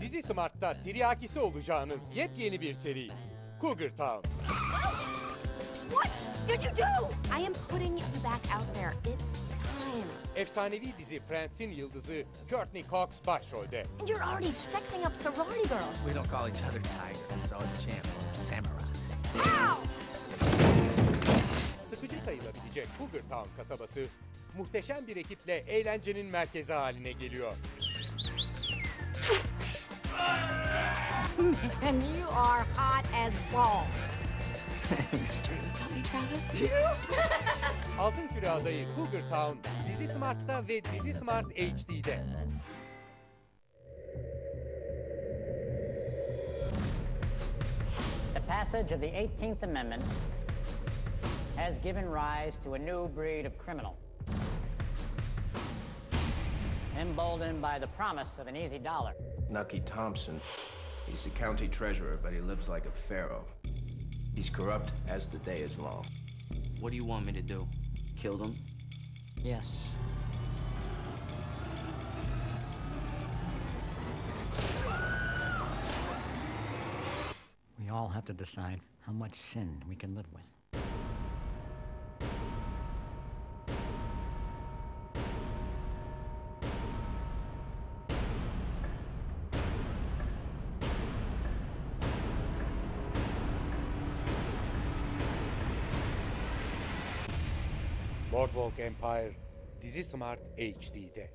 Dizi Smart'ta tiryakisi olacağınız yepyeni bir seri. Cougar Town. What did you do? I am putting you back out there. It's time. Efsanevi dizi Friends'in yıldızı Courtney Cox başrolde. And you're already sexing up sorority girls. We don't call each other tiger. It's always champion, samurai. Ow! Sıkıcı sayılabilecek Cougar Town kasabası muhteşem bir ekiple eğlencenin merkezi haline geliyor. And you are hot as balls. Altın Küre adayı Cougar Town Dizi Smart'ta ve Dizi Smart HD'de. The passage of the 18th Amendment has given rise to a new breed of criminal. Emboldened by the promise of an easy dollar. Nucky Thompson. He's the county treasurer, but he lives like a pharaoh. He's corrupt as the day is long. What do you want me to do? Kill them? Yes. We all have to decide how much sin we can live with. Boardwalk Empire Dizi Smart HD'de.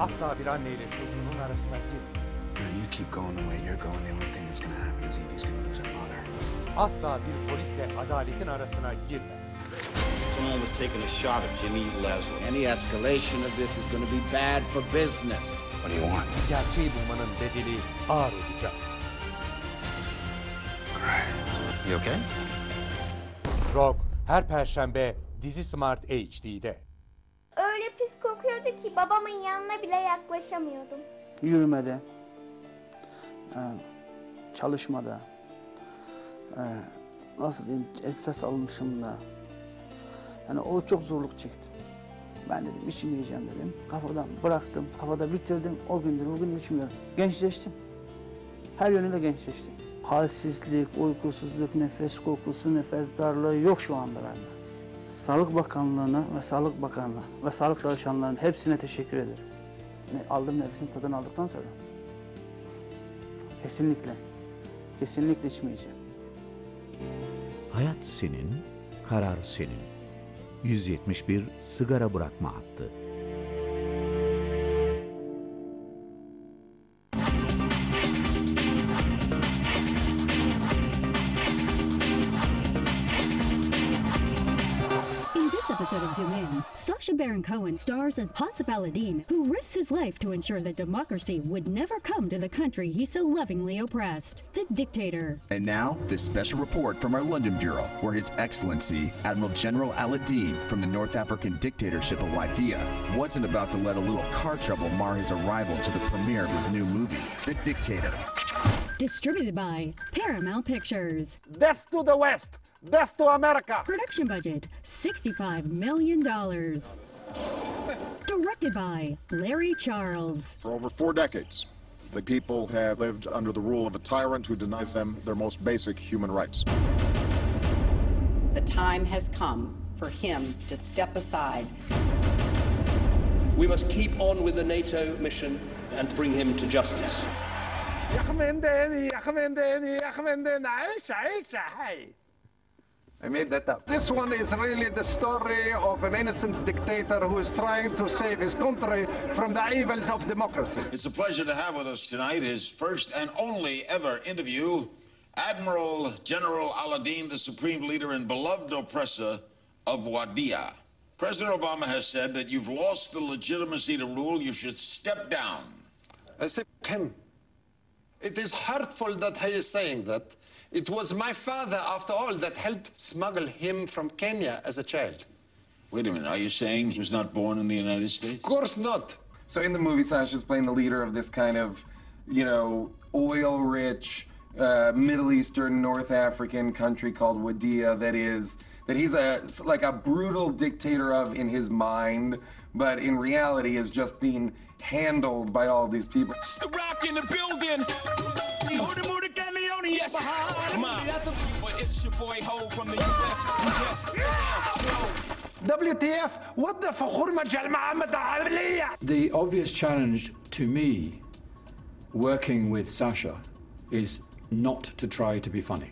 Asla bir anneyle çocuğunun arasına girme. You keep going the way you're going, the only thing that's gonna happen is Evie's gonna lose her mother. Asla bir polisle adaletin arasına girme. Someone was taking a shot at Jimmy Leslie. Any escalation of this is going to be bad for business. What do you want? Gerçeği bulmanın bedeli ağır olacak. You okay? Rock her perşembe Dizi Smart HD'de. Öyle pis kokuyordu ki babamın yanına bile yaklaşamıyordum. yürümede, e, çalışmada, e, nasıl diyeyim, nefes almışımda. Yani o çok zorluk çektim. Ben dedim içmeyeceğim dedim. Kafadan bıraktım, kafada bitirdim. O gündür bugün içmiyorum. Gençleştim. Her yönüyle gençleştim. Halsizlik, uykusuzluk, nefes kokusu, nefes darlığı yok şu anda bende. Sağlık Bakanlığı'na ve Sağlık Bakanlığı ve sağlık çalışanlarının hepsine teşekkür ederim. Aldığım nefesin tadını aldıktan sonra kesinlikle, kesinlikle içmeyeceğim. Hayat senin, karar senin. 171 sigara bırakma hattı. Sacha Baron Cohen stars as Haffaz Aladeen, who risks his life to ensure that democracy would never come to the country he so lovingly oppressed, the dictator. And now, this special report from our London Bureau, where His Excellency Admiral General Aladdin from the North African dictatorship of Wadiya wasn't about to let a little car trouble mar his arrival to the premiere of his new movie, The Dictator. Distributed by Paramount Pictures. Death to the West! Death to America! Production budget $65 million. Directed by Larry Charles. For over four decades, the people have lived under the rule of a tyrant who denies them their most basic human rights. The time has come for him to step aside. We must keep on with the NATO mission and bring him to justice. I made that up. This one is really the story of an innocent dictator who is trying to save his country from the evils of democracy. It's a pleasure to have with us tonight his first and only ever interview, Admiral General Aladeen, the supreme leader and beloved oppressor of Wadiya. President Obama has said that you've lost the legitimacy to rule. You should step down. I say him. It is hurtful that he is saying that. It was my father, after all, that helped smuggle him from Kenya as a child. Wait a minute. Are you saying he was not born in the United States? Of course not. So in the movie, Sacha's playing the leader of this kind of, you know, oil-rich, uh, Middle Eastern, North African country called Wadiya that is that he's a like a brutal dictator of in his mind, but in reality is just being handled by all of these people. The rock in the building. Money yes. behind But it's your boy Ho from the US. Just WTF, what the The obvious challenge to me working with Sacha is not to try to be funny,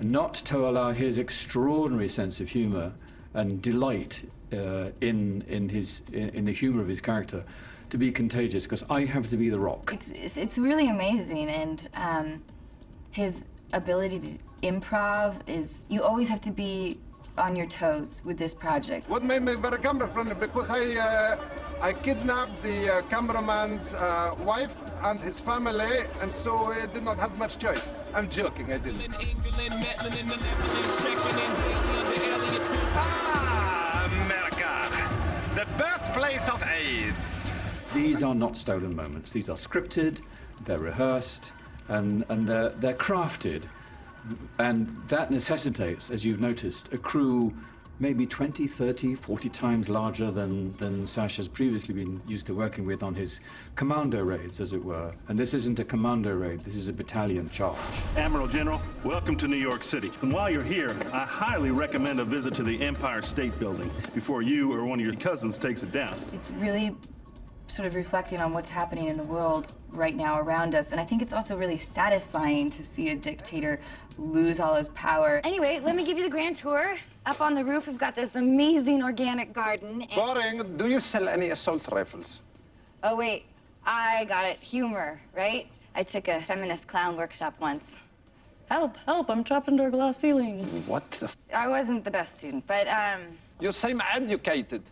not to allow his extraordinary sense of humor and delight uh, in, in, his, in, in the humor of his character to be contagious, because I have to be the rock. It's, it's, it's really amazing, and um, his ability to improv is, you always have to be on your toes with this project. What made me very camera friendly because I uh, I kidnapped the uh, cameraman's uh, wife and his family, and so I did not have much choice. I'm joking, I didn't. Ah, America, the birthplace of AIDS. These are not stolen moments. These are scripted, they're rehearsed, and, and they're, they're crafted. And that necessitates, as you've noticed, a crew maybe 20, 30, 40 times larger than, than Sash has previously been used to working with on his commando raids, as it were. And this isn't a commando raid, this is a battalion charge. Admiral General, welcome to New York City. And while you're here, I highly recommend a visit to the Empire State Building before you or one of your cousins takes it down. It's really sort of reflecting on what's happening in the world right now around us. And I think it's also really satisfying to see a dictator lose all his power. Anyway, let me give you the grand tour. Up on the roof, we've got this amazing organic garden. and- Boring. Do you sell any assault rifles? Oh, wait. I got it. Humor, right? I took a feminist clown workshop once. Help, help, I'm trapped under a glass ceiling. What the? F- I wasn't the best student, but, um, you seem educated.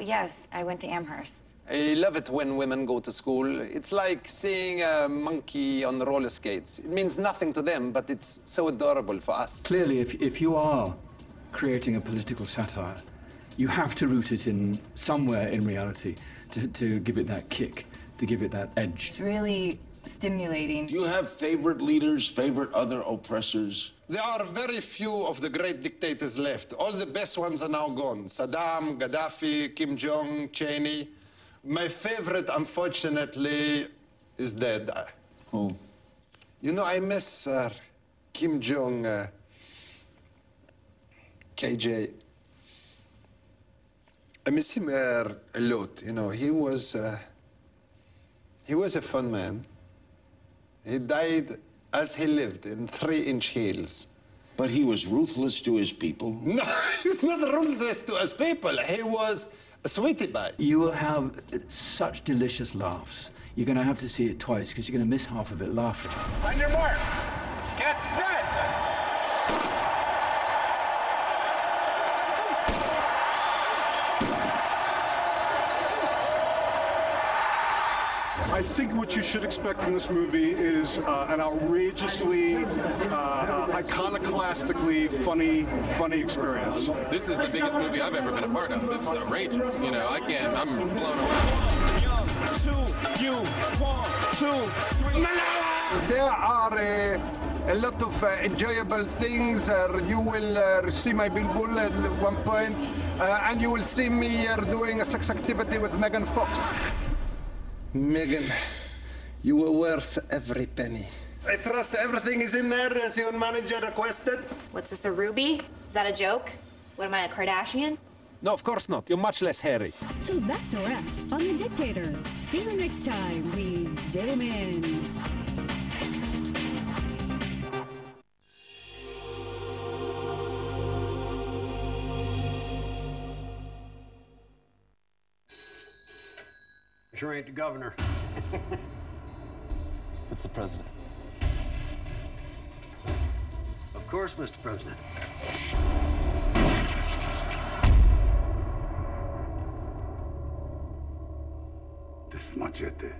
yes, I went to Amherst. I love it when women go to school. It's like seeing a monkey on roller skates. It means nothing to them, but it's so adorable for us. Clearly, if, if you are creating a political satire, you have to root it in somewhere in reality to, to give it that kick, to give it that edge. It's really stimulating. Do you have favorite leaders, favorite other oppressors? There are very few of the great dictators left. All the best ones are now gone. Saddam, Gaddafi, Kim Jong, Cheney. My favorite, unfortunately, is dead. Who? You know, I miss uh, Kim Jong, uh, KJ. I miss him uh, a lot. You know, he was uh, he was a fun man. He died as he lived in three-inch heels. But he was ruthless to his people. No, he was not ruthless to his people. He was sweetie pie. You will have such delicious laughs. You're going to have to see it twice because you're going to miss half of it laughing. On your mark. Get set. I think what you should expect from this movie is uh, an outrageously, uh, uh, iconoclastically funny, funny experience. This is the biggest movie I've ever been a part of. This is outrageous. You know, I can't. I'm blown away. Two, you, one, two, three. There are uh, a lot of uh, enjoyable things. Uh, you will uh, see my billboard at one point, uh, and you will see me here doing a sex activity with Megan Fox. Megan, you were worth every penny. I trust everything is in there as your manager requested. What's this, a ruby? Is that a joke? What am I, a Kardashian? No, of course not. You're much less hairy. So that's a wrap on The Dictator. See you next time. We zoom in. Sure ain't the governor. It's the president. Of course, Mr. President. This is Machete.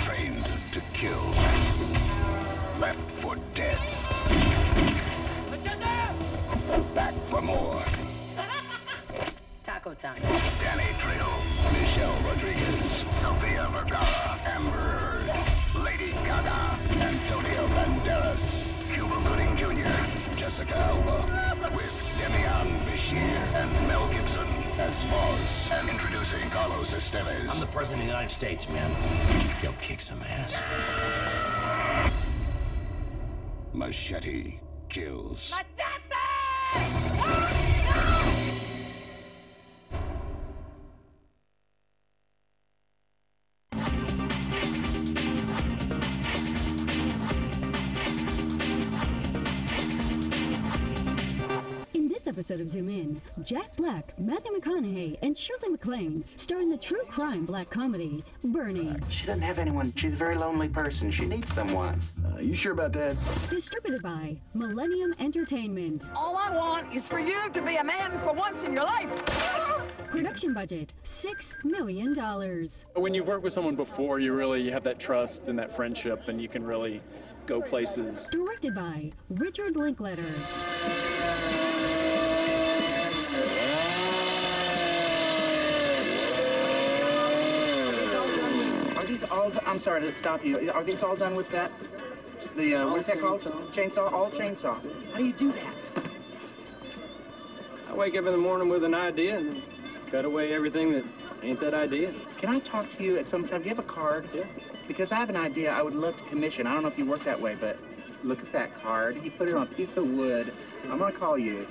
Trained to kill. Left for dead. Back for more. Time. Danny Trejo, Michelle Rodriguez, Sofia Vergara, Amber Heard, Lady Gaga, Antonio Banderas, Cuba Gooding Jr., Jessica Alba, with Demián Bichir and Mel Gibson as Voz, and introducing Carlos Estevez. I'm the President of the United States, man. Go kick some ass. Machete kills. Machete! Episode of Zoom In, Jack Black, Matthew McConaughey, and Shirley MacLaine star in the true crime black comedy Bernie. She doesn't have anyone. She's a very lonely person. She needs someone. Uh, you sure about that? Distributed by Millennium Entertainment. All I want is for you to be a man for once in your life. Production budget $6 million. When you've worked with someone before, you really have that trust and that friendship, and you can really go places. Directed by Richard Linklater. Are these all? I'm sorry to stop you. Are these all done with that? The uh, what is that called? Chainsaw. All chainsaw. How do you do that? I wake up in the morning with an idea and cut away everything that ain't that idea. Can I talk to you at some time? Do you have a card? Yeah. Because I have an idea I would love to commission. I don't know if you work that way, but look at that card. He put it on a piece of wood. I'm gonna call you.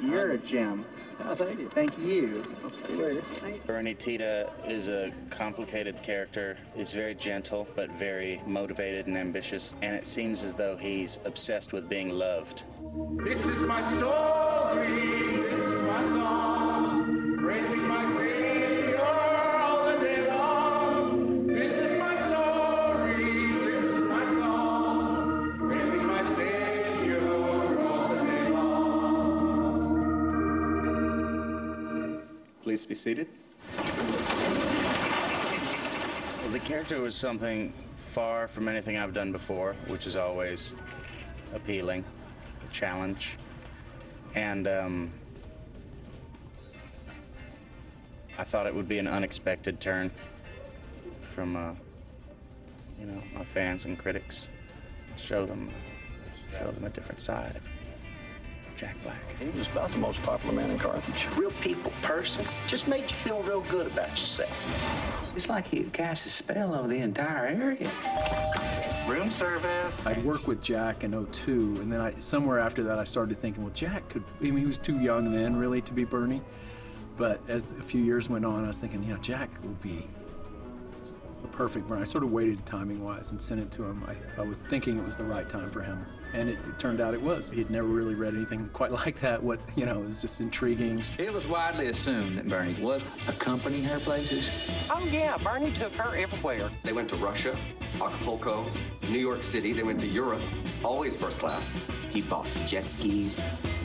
You're a gem. Oh, thank you. Thank you. Bernie Tiede is a complicated character. He's very gentle, but very motivated and ambitious. And it seems as though he's obsessed with being loved. This is my story, this is my song, Please be seated. Well, the character was something far from anything I've done before, which is always appealing, a challenge. And um, I thought it would be an unexpected turn from, uh, you know, my fans and critics. Show them, show them a different side of Jack Black. He was about the most popular man in Carthage. Real people person. Just made you feel real good about yourself. It's like he'd cast a spell over the entire area. Room service. I'd worked with Jack in 02, and then I, somewhere after that, I started thinking, well, Jack could, I mean, he was too young then, really, to be Bernie. But as a few years went on, I was thinking, you know, Jack would be a perfect Bernie. I sort of waited timing wise and sent it to him. I, I was thinking it was the right time for him. And it, it turned out it was. He'd never really read anything quite like that. What, you know, it was just intriguing. It was widely assumed that Bernie was accompanying her places. Oh yeah, Bernie took her everywhere. They went to Russia, Acapulco, New York City. They went to Europe, always first class. He bought jet skis,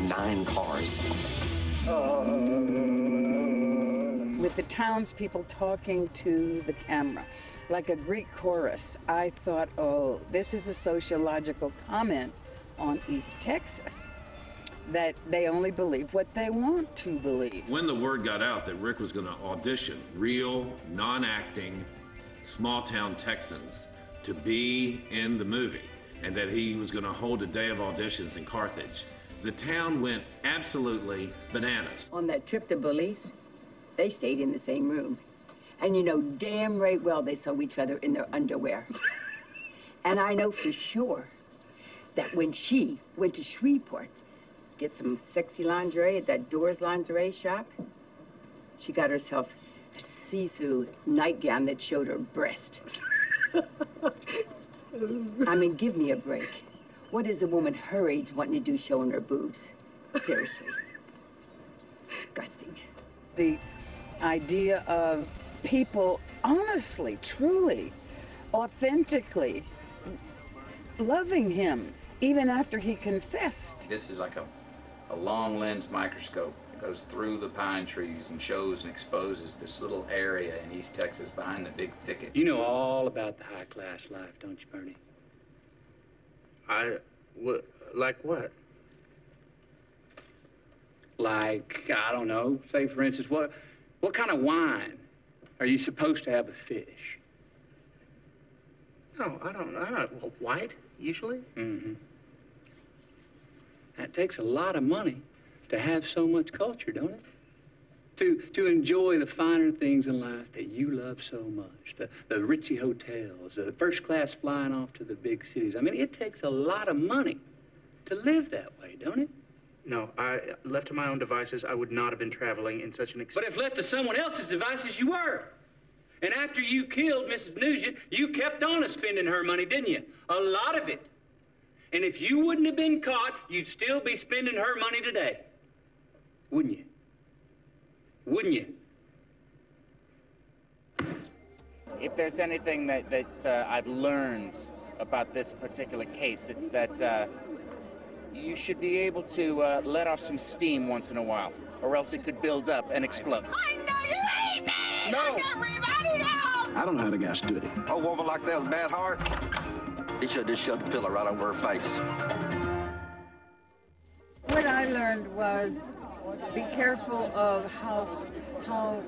nine cars. with the townspeople talking to the camera, like a Greek chorus. I thought, oh, this is a sociological comment on East Texas, that they only believe what they want to believe. When the word got out that Rick was going to audition real, non acting, small town Texans to be in the movie, and that he was going to hold a day of auditions in Carthage, the town went absolutely bananas. On that trip to Belize, they stayed in the same room. And you know damn right well they saw each other in their underwear. and I know for sure that when she went to Shreveport, get some sexy lingerie at that Doors lingerie shop, she got herself a see-through nightgown that showed her breast. I mean, give me a break. What is a woman her age wanting to do showing her boobs? Seriously. Disgusting. The idea of people honestly, truly, authentically loving him, even after he confessed. This is like a, a long lens microscope that goes through the pine trees and shows and exposes this little area in East Texas behind the big thicket. You know all about the high class life, don't you, Bernie? I, what, like what? Like, I don't know, say for instance, what what kind of wine are you supposed to have a fish? No, I don't. I don't. White usually. Mm-hmm. That takes a lot of money to have so much culture, don't it? To, to enjoy the finer things in life that you love so much. The, the ritzy hotels, the first class flying off to the big cities. I mean, it takes a lot of money to live that way, don't it? No, I left to my own devices, I would not have been traveling in such an But if left to someone else's devices, you were. And after you killed Mrs. Nugent, you kept on spending her money, didn't you? A lot of it. And if you wouldn't have been caught, you'd still be spending her money today. Wouldn't you? Wouldn't you? If there's anything that, that uh, I've learned about this particular case, it's that uh, you should be able to uh, let off some steam once in a while, or else it could build up and explode. I know you hate me! No. Everybody else! I don't know how the guy stood it. A woman like that with a bad heart, he should have just shoved the pillow right over her face. What I learned was be careful of how how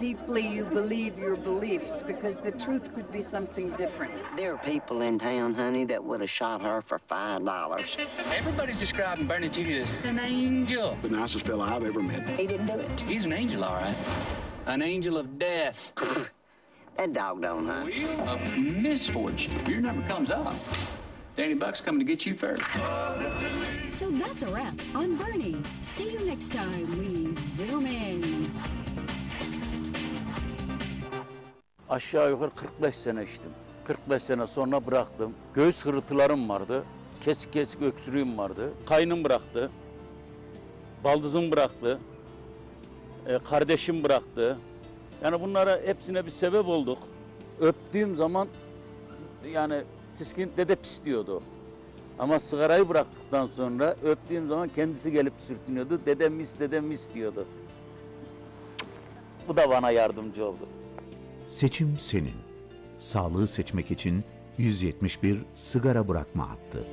deeply you believe your beliefs because the truth could be something different. There are people in town, honey, that would have shot her for five dollars. Everybody's describing Bernie Judy as an angel. The nicest fella I've ever met. He didn't do it. He's an angel, all right. An angel of death. That dog don't hunt. Wheel of misfortune. If your number comes up, Danny Buck's coming to get you first. So that's a wrap on Bernie. See you next time we zoom in. Aşağı yukarı 45 sene içtim. 45 sene sonra bıraktım. Göğüs hırıltılarım vardı. Kesik kesik öksürüğüm vardı. Kaynım bıraktı. Baldızım bıraktı. e, kardeşim bıraktı. Yani bunlara hepsine bir sebep olduk. Öptüğüm zaman yani tiskin dede pis diyordu. Ama sigarayı bıraktıktan sonra öptüğüm zaman kendisi gelip sürtünüyordu. Dede mis, dede mis diyordu. Bu da bana yardımcı oldu. Seçim senin. Sağlığı seçmek için 171 sigara bırakma hattı.